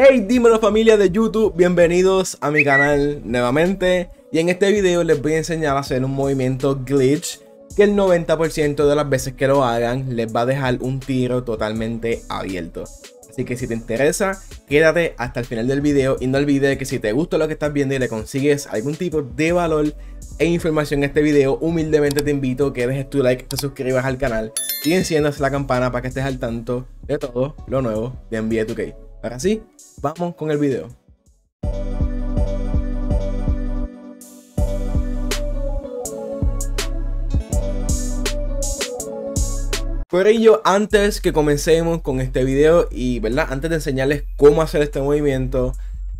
Hey, dímelo familia de YouTube, bienvenidos a mi canal nuevamente y en este video les voy a enseñar a hacer un movimiento glitch que el 90% de las veces que lo hagan les va a dejar un tiro totalmente abierto. Así que si te interesa, quédate hasta el final del video y no olvides que si te gusta lo que estás viendo y le consigues algún tipo de valor e información en este video, humildemente te invito a que dejes tu like, te suscribas al canal y enciendas la campana para que estés al tanto de todo lo nuevo de NBA 2K. Ahora sí, vamos con el video. Por ello, antes que comencemos con este video y, ¿verdad? Antes de enseñarles cómo hacer este movimiento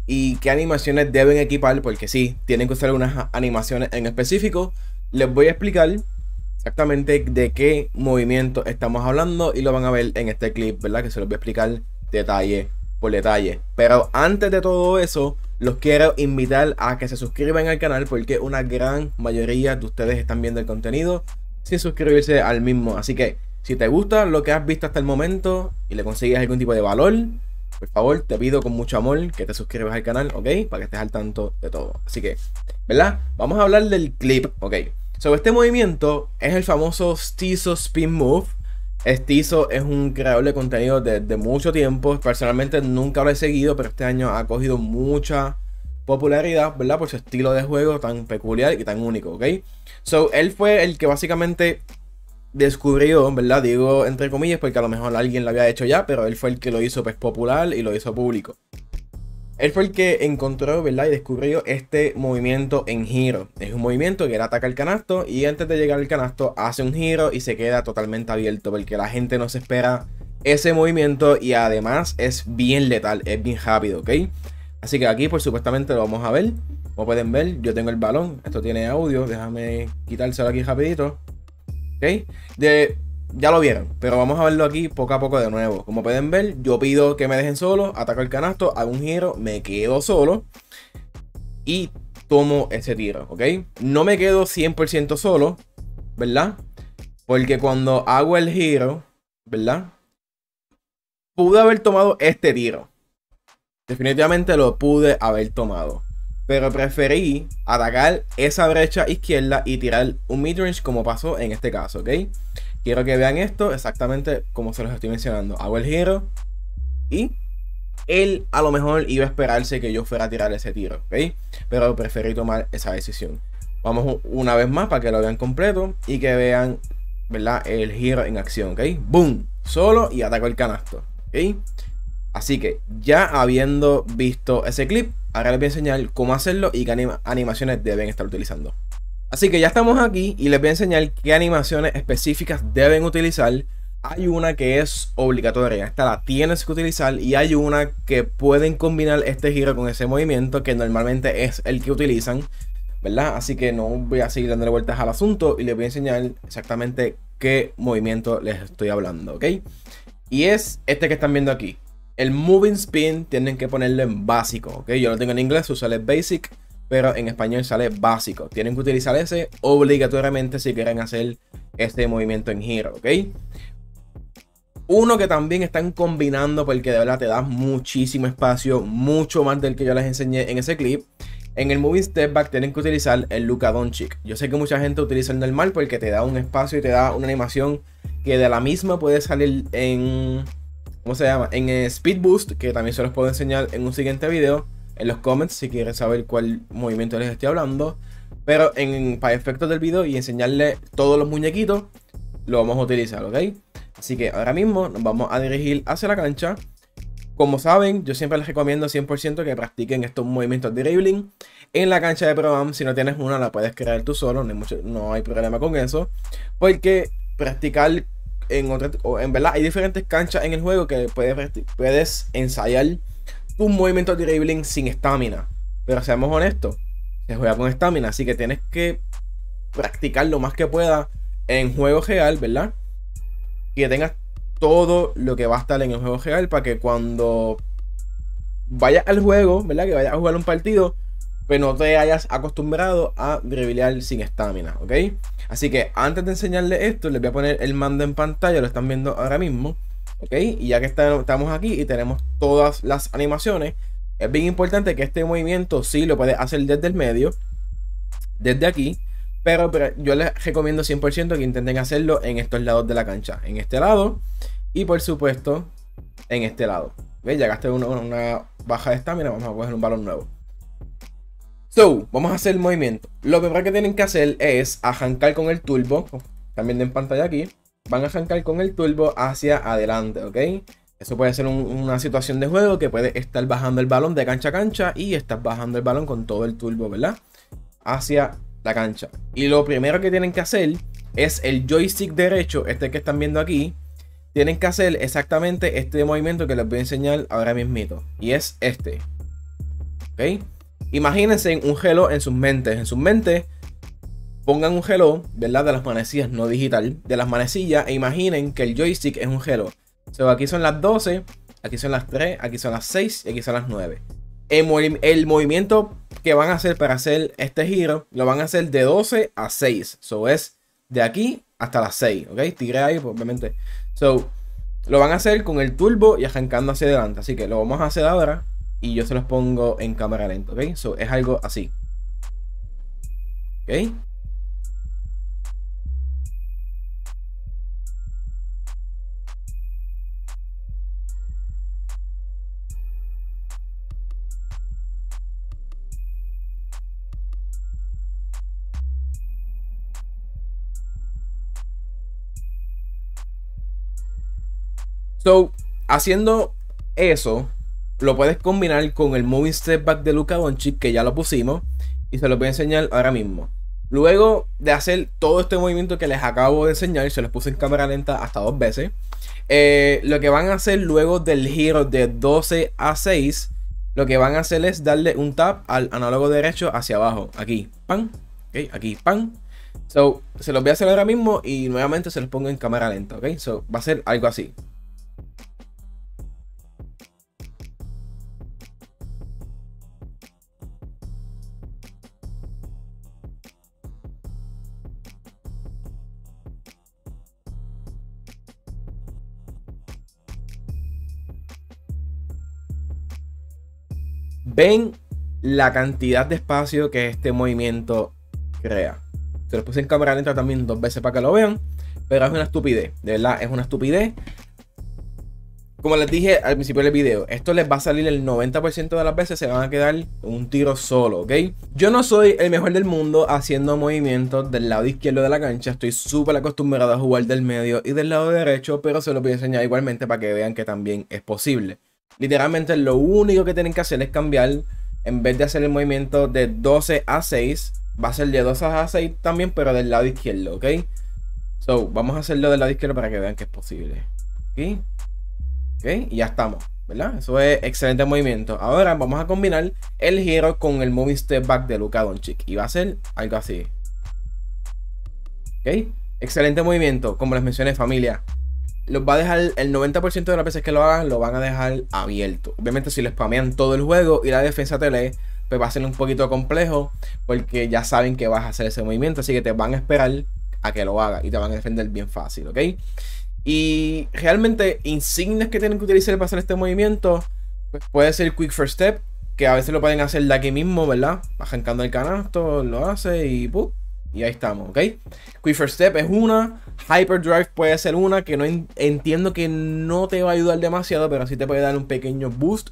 y qué animaciones deben equipar, porque sí, tienen que usar algunas animaciones en específico, les voy a explicar exactamente de qué movimiento estamos hablando y lo van a ver en este clip, ¿verdad? Que se los voy a explicar detalle por detalle. Pero antes de todo eso, los quiero invitar a que se suscriban al canal porque una gran mayoría de ustedes están viendo el contenido sin suscribirse al mismo. Así que si te gusta lo que has visto hasta el momento y le consigues algún tipo de valor, por favor te pido con mucho amor que te suscribas al canal, ¿ok? Para que estés al tanto de todo. Así que, ¿verdad? Vamos a hablar del clip, ¿ok? Sobre este movimiento es el famoso Stizo Spin Move Estizo es un creador de contenido desde mucho tiempo. Personalmente nunca lo he seguido, pero este año ha cogido mucha popularidad, ¿verdad? Por su estilo de juego tan peculiar y tan único, ¿ok? So, él fue el que básicamente descubrió, ¿verdad? Digo entre comillas porque a lo mejor alguien lo había hecho ya, pero él fue el que lo hizo pues, popular y lo hizo público. Él fue el que encontró, ¿verdad? Y descubrió este movimiento en giro. Es un movimiento que él ataca el canasto y antes de llegar al canasto hace un giro y se queda totalmente abierto porque la gente no se espera ese movimiento y además es bien letal, es bien rápido, ¿ok? Así que aquí por supuestamente lo vamos a ver. Como pueden ver, yo tengo el balón. Esto tiene audio. Déjame quitárselo aquí rapidito. ¿Ok? De, ya lo vieron, pero vamos a verlo aquí poco a poco de nuevo. Como pueden ver, yo pido que me dejen solo, ataco el canasto, hago un giro, me quedo solo y tomo ese tiro, ¿ok? No me quedo 100% solo, ¿verdad? Porque cuando hago el giro, ¿verdad? Pude haber tomado este tiro. Definitivamente lo pude haber tomado. Pero preferí atacar esa brecha izquierda y tirar un midrange como pasó en este caso, ¿ok? Quiero que vean esto exactamente como se los estoy mencionando. Hago el giro y él a lo mejor iba a esperarse que yo fuera a tirar ese tiro, ¿ok? Pero preferí tomar esa decisión. Vamos una vez más para que lo vean completo y que vean, ¿verdad? El giro en acción, ¿ok? ¡Boom! Solo y ataco el canasto, ¿ok? Así que ya habiendo visto ese clip, ahora les voy a enseñar cómo hacerlo y qué animaciones deben estar utilizando. Así que ya estamos aquí y les voy a enseñar qué animaciones específicas deben utilizar. Hay una que es obligatoria, esta la tienes que utilizar y hay una que pueden combinar este giro con ese movimiento que normalmente es el que utilizan, ¿verdad? Así que no voy a seguir dándole vueltas al asunto y les voy a enseñar exactamente qué movimiento les estoy hablando, ¿ok? Y es este que están viendo aquí. El moving spin tienen que ponerlo en básico, ¿ok? Yo lo tengo en inglés, el basic pero en español sale básico. Tienen que utilizar ese obligatoriamente si quieren hacer este movimiento en giro, ¿ok? Uno que también están combinando porque de verdad te da muchísimo espacio, mucho más del que yo les enseñé en ese clip. En el Moving Step Back tienen que utilizar el Luka Doncic. Yo sé que mucha gente utiliza el normal porque te da un espacio y te da una animación que de la misma puede salir en... ¿Cómo se llama? En Speed Boost, que también se los puedo enseñar en un siguiente video en los comments si quieres saber cuál movimiento les estoy hablando. Pero en, para efectos del video y enseñarle todos los muñequitos, lo vamos a utilizar, ¿ok? Así que ahora mismo nos vamos a dirigir hacia la cancha. Como saben, yo siempre les recomiendo 100% que practiquen estos movimientos de dribbling. En la cancha de Pro si no tienes una, la puedes crear tú solo, no hay, no hay problema con eso. Porque practicar en otra, en verdad, hay diferentes canchas en el juego que puedes, puedes ensayar un movimiento de dribbling sin estamina. Pero seamos honestos, se juega con estamina, así que tienes que practicar lo más que pueda en juego real, ¿verdad? Que tengas todo lo que va a estar en el juego real para que cuando vayas al juego, ¿verdad? Que vayas a jugar un partido, pues no te hayas acostumbrado a dribblear sin estamina, ¿ok? Así que antes de enseñarles esto, les voy a poner el mando en pantalla, lo están viendo ahora mismo. ¿Ok? Y ya que estamos aquí y tenemos todas las animaciones, es bien importante que este movimiento sí lo puedes hacer desde el medio, desde aquí, pero, yo les recomiendo 100% que intenten hacerlo en estos lados de la cancha. En este lado y por supuesto en este lado. ¿Ves? Ya gasté una, una baja de estamina, vamos a coger un balón nuevo. So, vamos a hacer el movimiento. Lo primero que tienen que hacer es arrancar con el turbo. También en pantalla aquí. Van a arrancar con el turbo hacia adelante, ¿ok? Eso puede ser una situación de juego que puede estar bajando el balón de cancha a cancha y estás bajando el balón con todo el turbo, ¿verdad? Hacia la cancha. Y lo primero que tienen que hacer es el joystick derecho, este que están viendo aquí. Tienen que hacer exactamente este movimiento que les voy a enseñar ahora mismito. Y es este. ¿Ok? Imagínense un gelo en sus mentes. En sus mentes pongan un gelo, ¿verdad? De las manecillas, no digital. De las manecillas e imaginen que el joystick es un gelo. So, aquí son las 12, aquí son las 3, aquí son las 6 y aquí son las 9. El, movimiento que van a hacer para hacer este giro lo van a hacer de 12 a 6. So es de aquí hasta las 6. ¿Ok? Tigre ahí, pues, obviamente. So, lo van a hacer con el turbo y arrancando hacia adelante. Así que lo vamos a hacer ahora y yo se los pongo en cámara lenta, ¿ok? So, es algo así. ¿Ok? So, haciendo eso, lo puedes combinar con el Moving Step Back de Luka Doncic, que ya lo pusimos, y se lo voy a enseñar ahora mismo. Luego de hacer todo este movimiento que les acabo de enseñar, se los puse en cámara lenta hasta dos veces. Eh, lo que van a hacer luego del giro de 12 a 6, lo que van a hacer es darle un tap al análogo derecho hacia abajo. Aquí, pan, okay, aquí, pan. So, se los voy a hacer ahora mismo y nuevamente se los pongo en cámara lenta, ok. So, va a ser algo así. Ven la cantidad de espacio que este movimiento crea. Se los puse en cámara lenta también dos veces para que lo vean. Pero es una estupidez. De verdad, es una estupidez. Como les dije al principio del video, esto les va a salir el 90% de las veces se van a quedar un tiro solo, ¿ok? Yo no soy el mejor del mundo haciendo movimientos del lado izquierdo de la cancha. Estoy súper acostumbrado a jugar del medio y del lado derecho, pero se lo voy a enseñar igualmente para que vean que también es posible. Literalmente lo único que tienen que hacer es cambiar, en vez de hacer el movimiento de 12 a 6, va a ser de 12 a 6 también, pero del lado izquierdo, ¿ok? So, vamos a hacerlo del lado izquierdo para que vean que es posible. ¿Ok? Y ya estamos, ¿verdad? Eso es excelente movimiento. Ahora vamos a combinar el giro con el moving step back de Luka Doncic. Y va a ser algo así. ¿Ok? Excelente movimiento, como les mencioné familia los va a dejar, el 90% de las veces que lo hagan, lo van a dejar abierto. Obviamente, si les spamean todo el juego y la defensa te lee, pues va a ser un poquito complejo, porque ya saben que vas a hacer ese movimiento, así que te van a esperar a que lo haga y te van a defender bien fácil, ¿ok? Y realmente, insignias que tienen que utilizar para hacer este movimiento, pues puede ser Quick First Step, que a veces lo pueden hacer de aquí mismo, ¿verdad? Arrancando el canasto, lo hace y ¡pum! Y ahí estamos, ¿ok? Quick First Step es una. Hyperdrive puede ser una que no entiendo que no te va a ayudar demasiado, pero sí te puede dar un pequeño boost.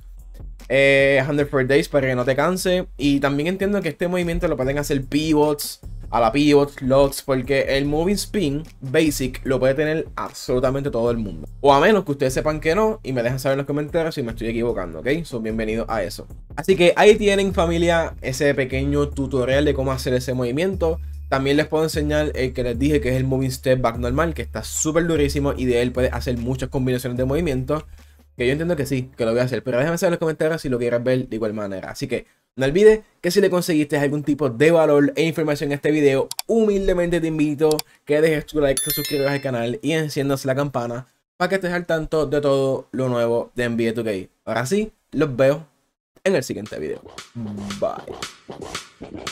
Eh, 100 for Days para que no te canse. Y también entiendo que este movimiento lo pueden hacer pivots, a la pivots, locks, porque el moving spin basic lo puede tener absolutamente todo el mundo. O a menos que ustedes sepan que no y me dejen saber en los comentarios si me estoy equivocando, ¿ok? Son bienvenidos a eso. Así que ahí tienen familia ese pequeño tutorial de cómo hacer ese movimiento. También les puedo enseñar el que les dije que es el Moving Step Back normal, que está súper durísimo y de él puedes hacer muchas combinaciones de movimientos. Que yo entiendo que sí, que lo voy a hacer. Pero déjame saber en los comentarios si lo quieres ver de igual manera. Así que no olvides que si le conseguiste algún tipo de valor e información en este video, humildemente te invito que dejes tu like, te suscribas al canal y enciendas la campana para que estés al tanto de todo lo nuevo de NBA 2K. Ahora sí, los veo en el siguiente video. Bye.